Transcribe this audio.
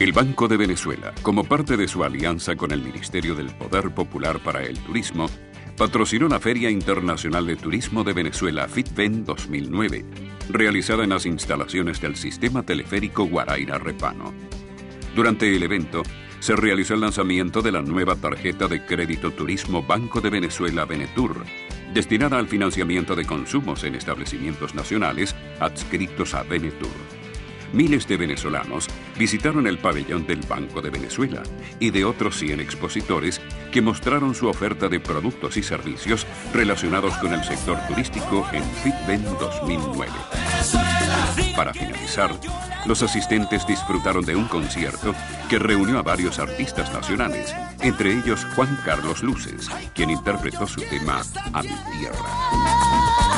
El Banco de Venezuela, como parte de su alianza con el Ministerio del Poder Popular para el Turismo, patrocinó la Feria Internacional de Turismo de Venezuela FitVen 2009, realizada en las instalaciones del sistema teleférico Guaraira Repano. Durante el evento, se realizó el lanzamiento de la nueva tarjeta de crédito turismo Banco de Venezuela Venetur, destinada al financiamiento de consumos en establecimientos nacionales adscritos a Venetur miles de venezolanos visitaron el pabellón del Banco de Venezuela y de otros 100 expositores que mostraron su oferta de productos y servicios relacionados con el sector turístico en FitVen 2009. Para finalizar, los asistentes disfrutaron de un concierto que reunió a varios artistas nacionales, entre ellos Juan Carlos Luces, quien interpretó su tema A mi tierra.